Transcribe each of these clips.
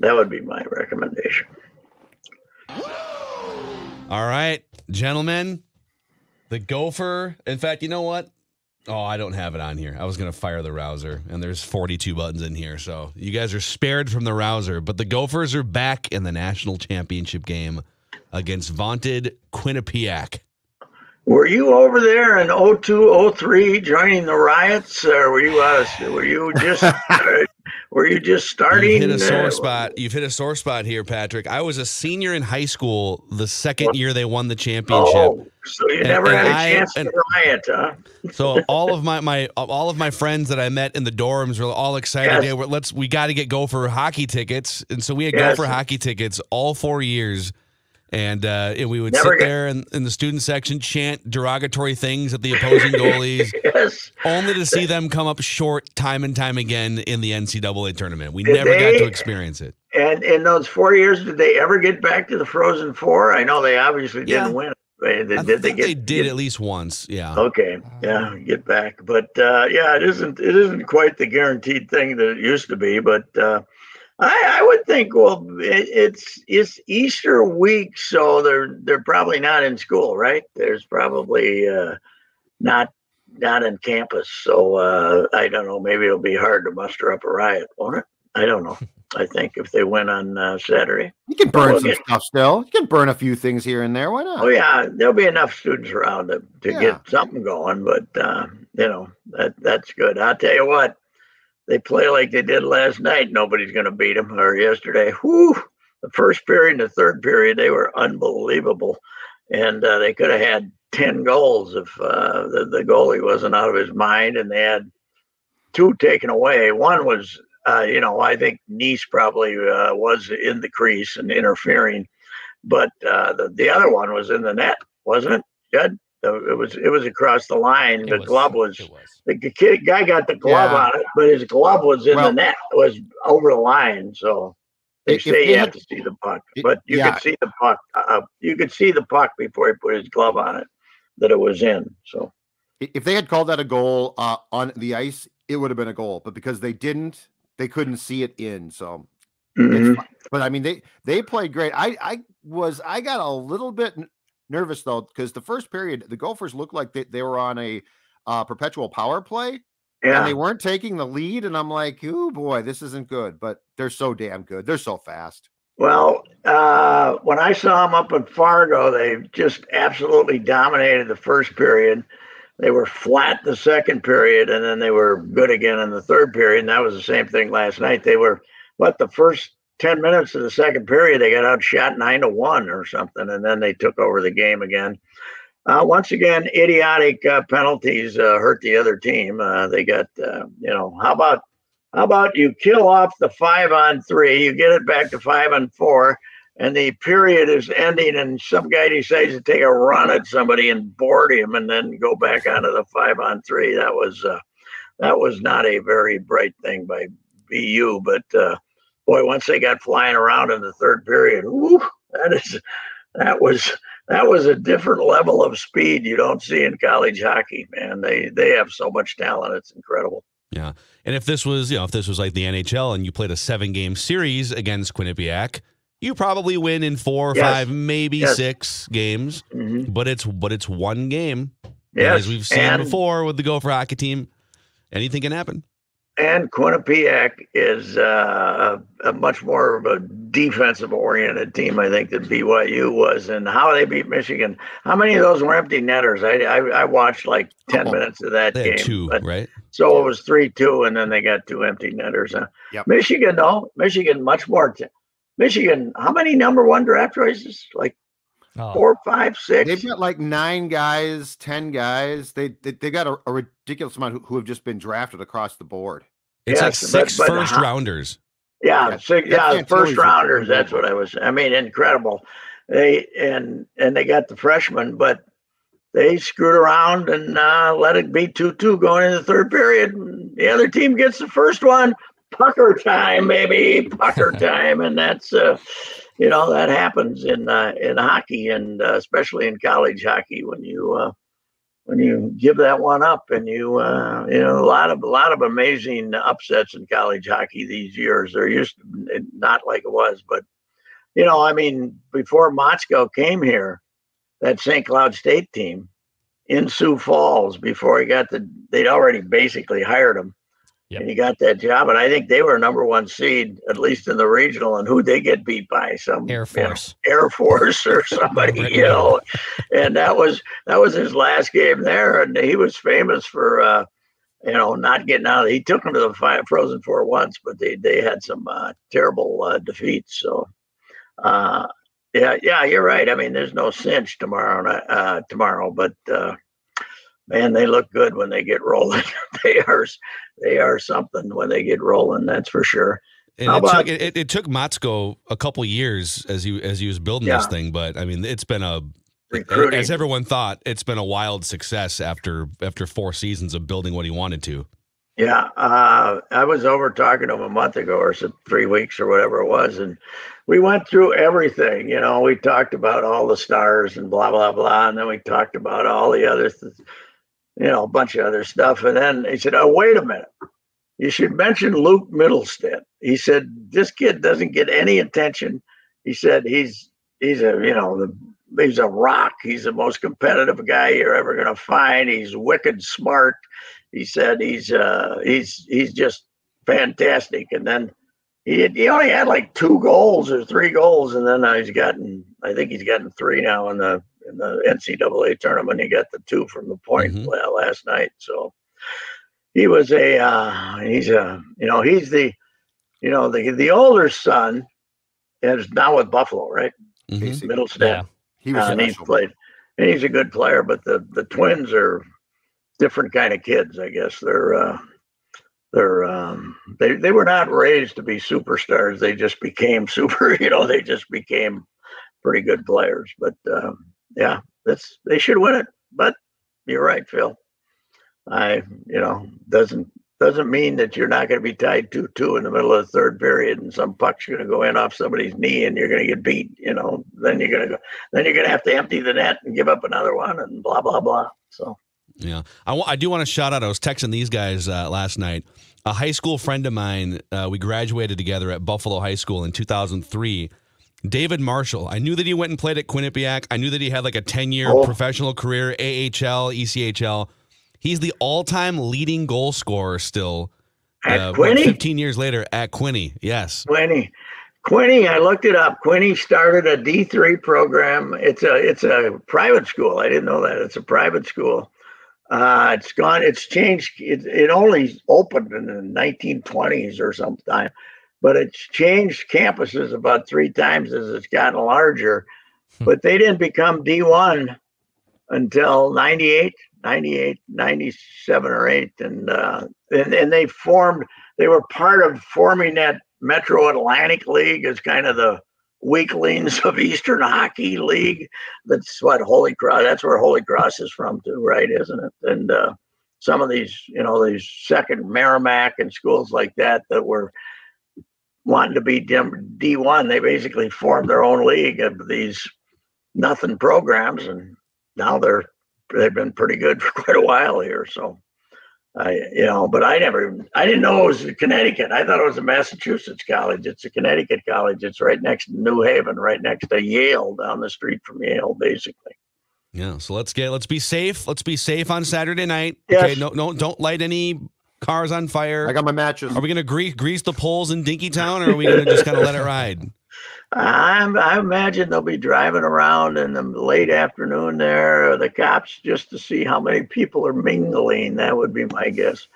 that would be my recommendation. All right, gentlemen. The Gopher. In fact, you know what? Oh, I don't have it on here. I was going to fire the rouser, and there's 42 buttons in here. So you guys are spared from the rouser. But the Gophers are back in the national championship game against vaunted Quinnipiac. Were you over there in 02, 03 joining the riots, or were you out of, were you just uh, were you're just starting? You've hit a sore uh, spot. You've hit a sore spot here, Patrick. I was a senior in high school the second year they won the championship. Oh, so you And- never and had a I- chance and- to riot, huh? So all of my my all of my friends that I met in the dorms were all excited. Yes. Were, let's we got to get Gopher hockey tickets, and so we had Yes. Gopher hockey tickets all four years. And, uh, and we would Never sit get- there in, in the student section, chant derogatory things at the opposing goalies, Yes. only to see them come up short time and time again in the NCAA tournament. We Did never got to experience it. And in those four years, did they ever get back to the Frozen Four? I know they obviously Yeah. didn't win. Did, I did they think get? they did get- at least once. Yeah. Okay, yeah, get back. But uh, yeah, it isn't. It isn't quite the guaranteed thing that it used to be. But uh, I, I would think. Well, it, it's it's Easter week, so they're they're probably not in school, right? There's probably uh, not not in campus. So uh, I don't know. Maybe it'll be hard to muster up a riot, won't it? I don't know. I think if they went on uh, Saturday. You can burn Well, some yeah. stuff still. You can burn a few things here and there. Why not? Oh yeah, there'll be enough students around to, to Yeah. get something going. But uh, you know that that's good. I'll tell you what, they play like they did last night. Nobody's going to beat them. Or yesterday, whoo! The first period and the third period, they were unbelievable, and uh, they could have had ten goals if uh, the the goalie wasn't out of his mind. And they had two taken away. One was, uh, you know, I think Nice probably uh, was in the crease and interfering but uh, the the other one was in the net, wasn't it, Judd? The- It was it was across the line. It the was- glove was was. the kid guy got the glove Yeah. on it, but his glove was in Well- the net. It was over the line, so they If- if say they you had- have to see the puck, but you yeah. could see the puck. Uh, you could see the puck before he put his glove on it that it was in. So If they had called that a goal uh, on the ice, it would have been a goal. But because they didn't, they couldn't see it in. So mhm. It's but I mean they they played great. I I was I got a little bit n- nervous though because the first period the Gophers looked like they, they were on a uh, perpetual power play and they weren't taking the lead and I'm like, oh boy, this isn't good. But they're so damn good. They're so fast. Well, uh, when I saw them up in Fargo, they just absolutely dominated the first period. They were flat the second period, and then they were good again in the third period. And that was the same thing last night. They were, what, the first 10 minutes of the second period, they got outshot nine to one or something, and then they took over the game again. Uh, once again, idiotic uh, penalties uh, hurt the other team. Uh, they got, uh, you know, how about how about you kill off the five on three, you get it back to five on four, and the period is ending, and some guy decides to take a run at somebody and board him, and then go back onto the five on three. That was uh, that was not a very bright thing by BU, but boy, once they got flying around in the third period, whew, that is that was that was a different level of speed you don't see in college hockey, man. They they have so much talent, it's incredible. Yeah. And if this was, you know, if this was like the NHL and you played a seven game series against Quinnipiac, you probably win in four or Yes. five, maybe Yes. six games. Mhm. But it's but it's one game. And Yes, as we've seen and- before with the Gopher hockey team, anything can happen. And Quinnipiac is uh, a, a much more of a defensive oriented team, I think, than BU was. And how they beat Michigan. How many of those were empty netters? I, I, I watched like 10 Oh, minutes of that They game. had two, but- right? so it was 3 2, and then they got two empty netters. Huh? Yep. Michigan, though, Michigan, much more. T- Michigan, how many number one draft choices? Like Oh, four, five, six? They've got like nine guys, ten guys. They they, they got a, a ridiculous amount who, who have just been drafted across the board. It's like Yes, but- six but first how- rounders. Yeah, Yeah, six, that yeah, first rounders. something. That's what I was. I mean, incredible. They and and they got the freshmen, but they screwed around and uh, let it be two-two going into the third period. The other team gets the first one. Pucker time, baby, pucker time, and that's uh, you know that happens in uh, in hockey and uh, especially in college hockey when you uh, when you give that one up, and you uh, you know a lot of a lot of amazing upsets in college hockey these years. They're used to, not like it was, but you know, I mean, before Motzko came here, that St. Cloud State team in Sioux Falls, before he got the, they'd already basically hired him Yep. And he got that job, and I think they were number one seed, at least in the regional. And who they get beat by? Some Air Force, you know, Air Force, or somebody, you know. And that was that was his last game there, and he was famous for, uh, you know, not getting out. He took them to the five, Frozen Four once, but they they had some uh, terrible uh, defeats. So, uh, yeah, yeah, you're right. I mean, there's no cinch tomorrow, uh, tomorrow, but uh, man, they look good when they get rolling. they are they are something when they get rolling. That's for sure. And it, about, took, it, it, took Motzko a couple years as he as he was building yeah. this thing, but I mean, it's been a Recruiting. as everyone thought, it's been a wild success after after four seasons of building what he wanted to. Yeah, uh, I was over talking to him a month ago or so, three weeks or whatever it was, and we went through everything. You know, we talked about all the stars and blah blah blah, and then we talked about all the other th- you know, a bunch of other stuff. And then he said, Oh, wait a minute. You should mention Luke Mittelstadt. He said, This kid doesn't get any attention. He said, He's, he's a, you know, the, he's a rock. He's the most competitive guy you're ever going to find. He's wicked smart. He said, He's, uh, he's, he's just fantastic. And then, he, he only had like two goals or three goals, and then he's gotten I think he's gotten three now in the in the NCAA tournament. He got the two from the point mm-hmm. last night. So he was a uh, he's a you know he's the you know the the older son is now with Buffalo, right? Mm-hmm. Mittelstadt. Yeah. He was uh, and he's played and he's a good player, but the the twins are different kind of kids, I guess. They're uh, they're um, they they were not raised to be superstars. They just became super. You know, they just became pretty good players. But um, yeah, that's they should win it. But you're right, Phil. I you know doesn't doesn't mean that you're not going to be tied two two in the middle of the third period and some puck's going to go in off somebody's knee and you're going to get beat. You know, then you're going to go. Then you're going to have to empty the net and give up another one and blah blah blah. So. Yeah, I, w- I do want to shout out. I was texting these guys uh, last night. A high school friend of mine, uh, we graduated together at Buffalo High School in 2003 David Marshall. I knew that he went and played at Quinnipiac. I knew that he had like a 10 year oh. professional career, AHL, ECHL. He's the all time leading goal scorer still. At uh, Quinny? 15 years later at Quinny. Yes. Quinny. Quinny, I looked it up. Quinny started a D3 program. It's a it's a private school. I didn't know that. It's a private school. Uh, it's gone. It's changed. It, it only opened in the 1920s or sometime but it's changed campuses about three times as it's gotten larger. Hmm. But they didn't become D1 until 98, 98, 97 or 8. And, uh, and, and they formed, they were part of forming that Metro Atlantic League as kind of the weaklings of Eastern Hockey League. That's what Holy Cross, that's where Holy Cross is from too, right? Isn't it? And uh, some of these, you know, these second Merrimack and schools like that that were wanting to be D1, they basically formed their own league of these nothing programs, and now they're they've been pretty good for quite a while here. So, I you know, but I never I didn't know it was Connecticut. I thought it was a Massachusetts college. It's a Connecticut college. It's right next to New Haven, right next to Yale, down the street from Yale, basically. Yeah, so let's get let's be safe. Let's be safe on Saturday night. Yes. Okay, no, no, don't light any cars on fire. I got my matches. Are we going to grease, grease the poles in Dinky Town, or are we going to just kind of let it ride? I, I imagine they'll be driving around in the late afternoon there, the cops, just to see how many people are mingling. That would be my guess.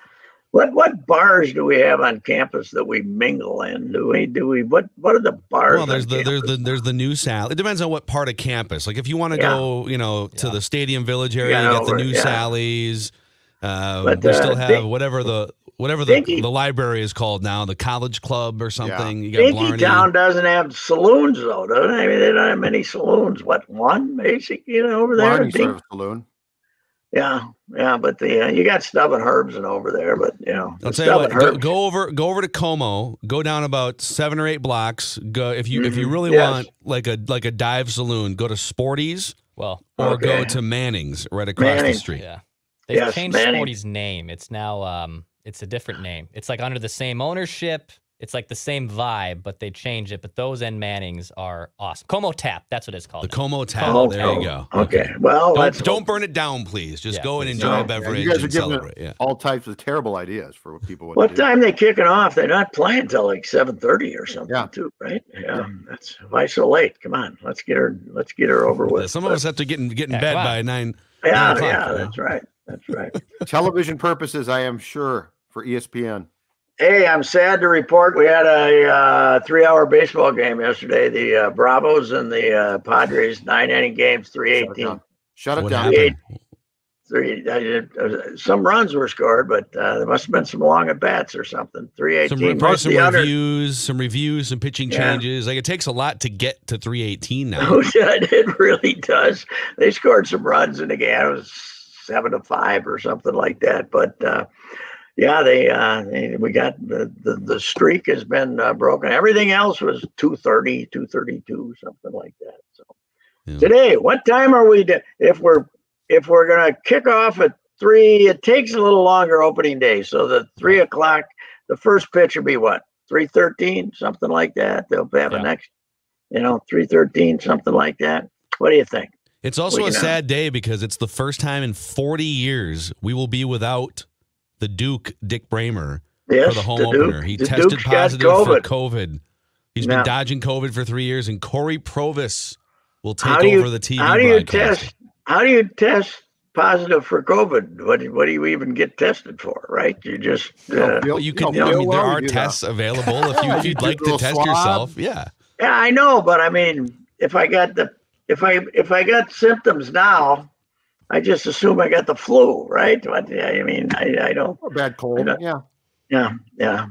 What what bars do we have on campus that we mingle in? Do we do we what what are the bars? Well, there's the campus? there's the there's the new Sally. It depends on what part of campus. Like if you want to yeah. go, you know, to yeah. the Stadium Village area, you, you got the new yeah. Sally's. Uh, but, we uh, still have whatever the whatever the, Dinky, the library is called now, the College Club or something. Yeah. Dinky Town doesn't have saloons though, does it? I mean, they don't have many saloons. What one, basic, you know, over there? Sort of saloon. Yeah, yeah, but the uh, you got Stub and Herbs and over there, but you know, I'll tell you what, go, go, over go over to Como, go down about seven or eight blocks. Go if you mm-hmm. if you mm-hmm. really yes. want like a like a dive saloon, go to Sporty's. Well, or okay. go to Manning's right across Manning's. the street. Yeah. They've Yes, changed Manning. Sporty's name. It's now um it's a different name. It's like under the same ownership. It's like the same vibe, but they changed it. But those N Mannings are awesome. Como Tap, that's what it's called. The now. Como tap. Como there Oh, you go. Okay. Well, Don't, let's don't burn it down, please. Just Yeah, go and enjoy don't. a Yeah, beverage you guys are and giving celebrate. Yeah. All types of terrible ideas for what people would What do. time they kicking off? They're not playing till like seven thirty or something, Yeah. too, right? Yeah, that's why so late. Come on, let's get her. Let's get her over with. Some of us have to get in, get in Yeah, bed by nine. yeah, nine yeah, that's right. That's right. Television purposes, I am sure for ESPN. hey, I'm sad to report we had a uh, three-hour baseball game yesterday. The uh, Bravos and the uh, Padres nine inning games, 318. Shut it down. Shut it down. Three, uh, some runs were scored, but uh, there must have been some long at bats or something. Three eighteen. Some, eighteen. probably Most of some the under, reviews, some reviews, some pitching Yeah. changes. Like it takes a lot to get to 318 now. Oh, yeah, it really does. They scored some runs in the game. It was seven to five or something like that. But uh, yeah, they, uh, they we got the, the the streak has been uh, broken. Everything else was 230, 232, something like that. So Yeah. today, what time are we? To, if we're if we're gonna kick off at three, it takes a little longer opening day. So the three o'clock, the first pitch will be what three thirteen, something like that. They'll have Yeah. a next, you know, three thirteen, something like that. What do you think? It's also Well, a know. sad day because it's the first time in 40 years we will be without the Duke, Dick Bremer, Yes, for the home Duke- opener. He tested Duke's got positive for COVID. COVID. He's Yeah. been dodging COVID for three years, and Cory Provus will take How you- over the TV How do you test? How do you test positive for COVID? What do, what do you even get tested for? Right? You just uh, Well, you can. know, I mean, there are you do tests available if you Yeah, if you you'd like to test swab. yourself. Yeah. Yeah, I know, but I mean, if I got the if I if I got symptoms now, I just assume I got the flu, right? But yeah, I mean, I, I don't. Or bad cold. I Yeah. Yeah, yeah.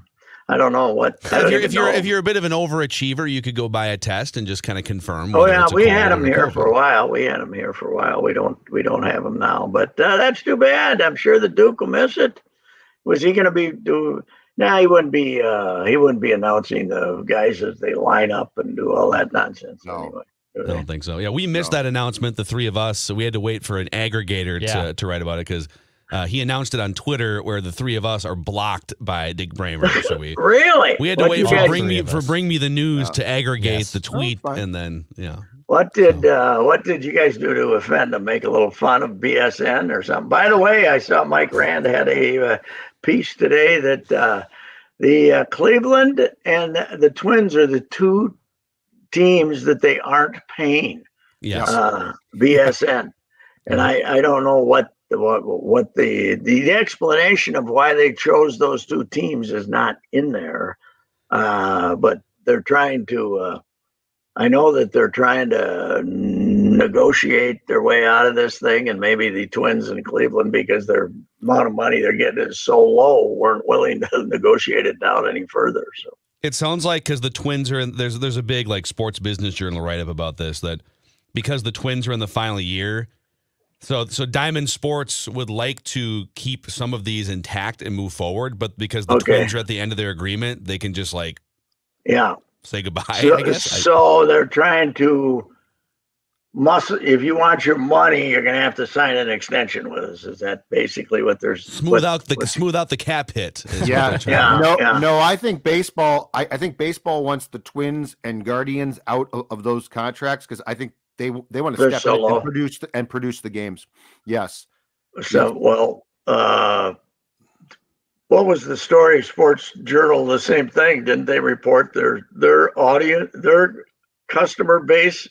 I don't know what. Don't If you're if you're know. if you're a bit of an overachiever, you could go buy a test and just kind of confirm. Oh yeah, we had them here for a while. We had them here for a while. We don't we don't have them now, but uh, that's too bad. I'm sure the Duke will miss it. Was he going to be do? Nah, he wouldn't be. Uh, he wouldn't be announcing the guys as they line up and do all that nonsense. No. Anyway. I don't think so. Yeah, we missed No. that announcement, the three of us. So we had to wait for an aggregator Yeah. to, to write about it because uh, he announced it on Twitter where the three of us are blocked by Dick Bremer. So we Really? we had to What wait for bring me for bring me the news Yeah. to aggregate Yes. the tweet fine. and then yeah. What did uh, what did you guys do to offend them? Make a little fun of BSN or something? By the way, I saw Mike Rand had a uh, piece today that uh, the uh, Cleveland and the Twins are the two teams that they aren't paying Yes. uh, BSN, and I I don't know what the what, what the the explanation of why they chose those two teams is not in there, uh, but they're trying to. Uh, I know that they're trying to negotiate their way out of this thing, and maybe the Twins in Cleveland, because their amount of money they're getting is so low, weren't willing to negotiate it down any further. So It sounds like because the Twins are in there's there's a big like sports business journal write up about this that because the Twins are in the final year, so so Diamond Sports would like to keep some of these intact and move forward, but because the Okay. Twins are at the end of their agreement, they can just like yeah, say goodbye. so, I guess. So they're trying to muscle. If you want your money, you're going to have to sign an extension with us. Is that basically what they're smooth what- out the what- smooth out the cap hit. is Yeah, yeah. no, yeah. no. I think baseball. I, I think baseball wants the Twins and Guardians out of, of those contracts because I think they they want to They're step so in and produce the, and produce the games. Yes, So, well, uh, what was the story? Sports Journal, the same thing, didn't they report their their audience, their customer base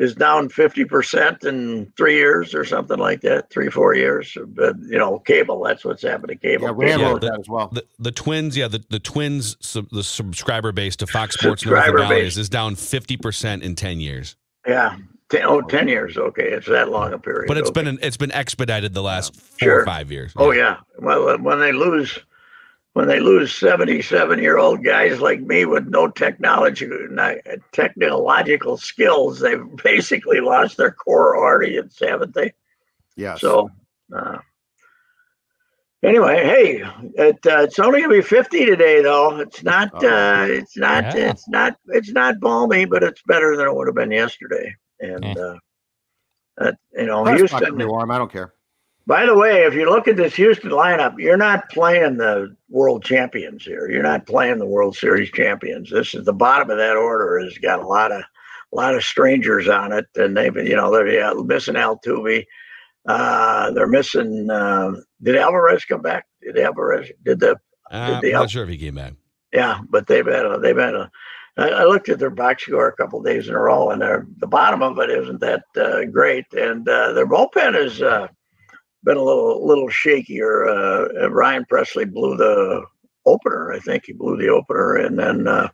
is down fifty percent in three years or something like that, three four years. But you know, cable. That's what's happened to cable. yeah. Rand Yeah, the- that as well. The, the twins, yeah, the, the twins, sub, the subscriber base to Fox Sports North Subscriber Valley base. is down 50% in 10 years. Yeah. Ten, oh, 10 years. Okay, it's that long a period. But it's okay. been an, it's been expedited the last four Sure. or five years. Oh yeah. Well, when they lose, when they lose seventy-seven-year-old guys like me with no technology, not, technological skills, they've basically lost their core audience, haven't they? Yes. So, uh, anyway, hey, it, uh, it's only gonna be fifty today, though. It's not. Oh. Uh, it's not. Yeah. It's not. It's not balmy, but it's better than it would have been yesterday. And Yeah. uh, uh, you know, That's not gonna Houston. be warm. I don't care. By the way, if you look at this Houston lineup, you're not playing the world champions here. You're not playing the World Series champions. This is the bottom of that order has got a lot of a lot of strangers on it, and they've you know they're yeah, missing Altuve. Uh, they're missing. Uh, did Alvarez come back? Did Alvarez? Did the? Uh, I'm not sure if he came back. Yeah, but they've had a, they've had a. I I looked at their box score a couple days in a row, and they're, the bottom of it isn't that uh, great, and uh, their bullpen is. uh, been a little little shakier. Uh, Ryan Pressly blew the opener, I think he blew the opener, and then uh,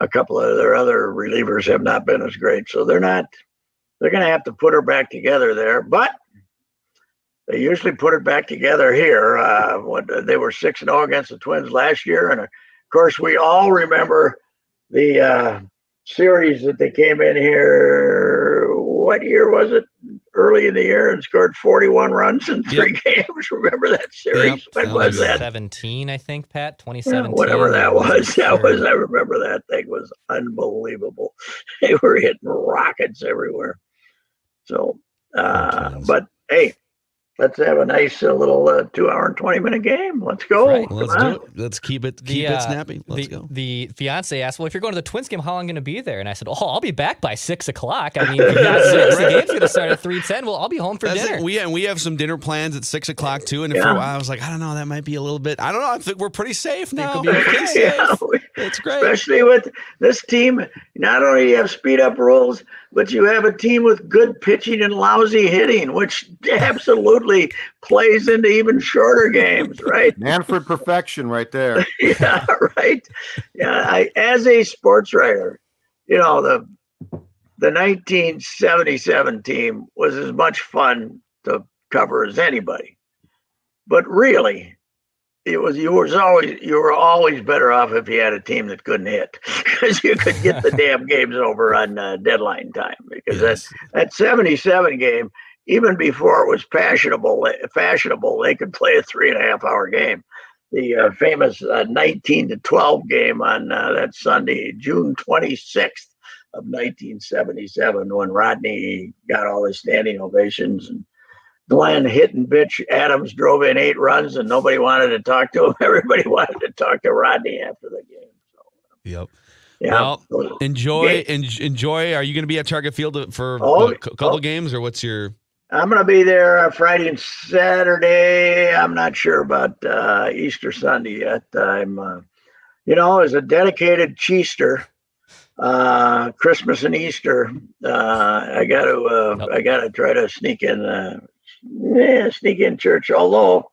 a couple of their other relievers have not been as great, so they're not. They're going to have to put her back together there, but they usually put it back together here. Uh, what they were six and zero against the Twins last year, and of course we all remember the uh, series that they came in here. What year was it? Early in the year and scored 41 runs in three games. Remember that series? Yep, When was that? 17, I think, Pat. Yeah, whatever that was. That was. I remember that thing was unbelievable. They were hitting rockets everywhere. So, uh, but hey, let's have a nice uh, little uh, two-hour and twenty-minute game. Let's go. Right. Let's Come do it. Let's keep it The, keep uh, it snappy. Let's the, go. the fiance asked, "Well, if you're going to the Twins game, how long are going to be there?" And I said, "Oh, I'll be back by six o'clock. I mean, if you got six, the game's going to start at three ten. Well, I'll be home for That's dinner." it. We and we have some dinner plans at six o'clock too. And for a while, I was like, I don't know, that might be a little bit. I don't know. I think we're pretty safe now. we'll be pretty safe. Yeah, It's great. especially with this team. Not only do you have speed up rules, but you have a team with good pitching and lousy hitting, which absolutely plays into even shorter games, right? Manfred perfection right there. yeah, right. Yeah, I, as a sports writer, you know the the 1977 team was as much fun to cover as anybody, but really, it was you was always you were always better off if you had a team that couldn't hit because you could get the damn games over on uh, deadline time because that's Yes. that 77 game, even before it was fashionable, fashionable, they could play a three and a half hour game. The uh, famous uh, 19 to 12 game on uh, that Sunday, June 26th of 1977, when Rodney got all his standing ovations and Glenn hit and bitch Adams drove in eight runs and nobody wanted to talk to him. Everybody wanted to talk to Rodney after the game. So, Yep. yeah. Well, Enjoy. En- enjoy. Are you going to be at Target Field for Oh, a couple oh. games, or what's your? I'm going to be there uh, Friday and Saturday. I'm not sure about uh, Easter Sunday yet. I'm, uh, you know, as a dedicated cheester, uh, Christmas and Easter, uh, I got to, uh. I got to try to sneak in, uh, yeah, sneak in church. Although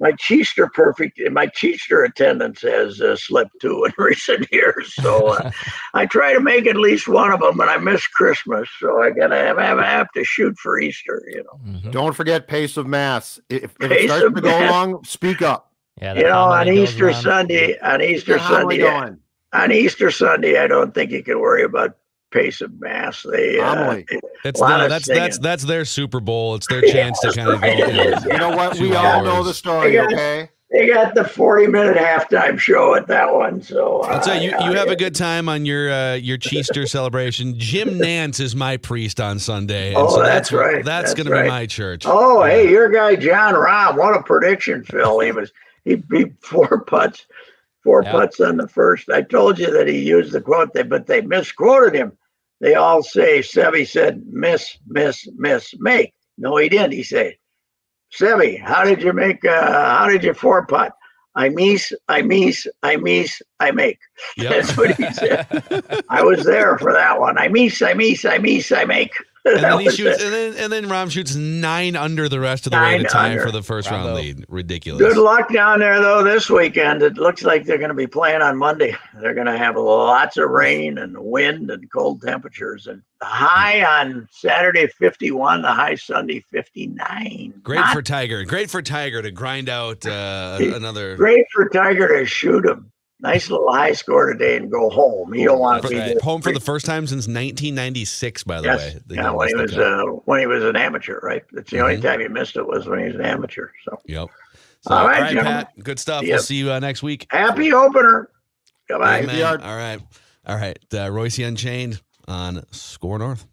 my cheester perfect, my cheester attendance has uh, slipped too in recent years. So uh, I try to make at least one of them, and I miss Christmas. So I gotta have, have, have to shoot for Easter. You know. Mhm. Don't forget pace of mass. If, if it starts to go Mass. long, speak up. Yeah, you know, on Easter around. Sunday, on Easter Yeah, how are we Sunday, on Easter Sunday, I don't think you can worry about pace of mass. They, uh, Homily. It's lot that's singing. that's that's their Super Bowl. It's their chance to kind of go. You know, You know what? We Two all know the story, Yeah. okay? they got the forty-minute halftime show at that one. So I'll tell you, uh, you have yeah. a good time on your uh, your Cheester celebration. Jim Nantz is my priest on Sunday, and Oh, so that's what- right. That's, That's going to be my church. Oh, Yeah. hey, your guy Jon Rahm. What a prediction, Phil. He was he beat four putts, four putts on the first. I told you that he used the quote, they, but they misquoted him. They all say Seve said miss, miss, miss, make. No, he didn't. He said, Seve, how did you make? Uh, how did you four putt? I miss, I miss, I miss, I make. Yep. That's what he said. I was there for that one. I miss, I miss, I miss, I make. And then he shoots, it. and then and then Rahm shoots nine under the rest of the way to tie under. for the first round lead. Ridiculous. Good luck down there though this weekend. It looks like they're going to be playing on Monday. They're going to have lots of rain and wind and cold temperatures. And the high on Saturday 51, the high Sunday 59. Great Not for Tiger. Great for Tiger to grind out uh, another. great for Tiger to shoot a nice little high score today and go home. He don't want to for- be right. Home for the first time since 1996, by the yes. way. The yeah, when he was uh, when he was an amateur, right? That's the only Mhm. time he missed it was when he was an amateur. So Yep. So, All all right, right, gentlemen. Pat. Good stuff. Yep. We'll see you uh, next week. happy opener. Goodbye. Amen. All right. All right. Uh, Reusse Unchained on SKOR North.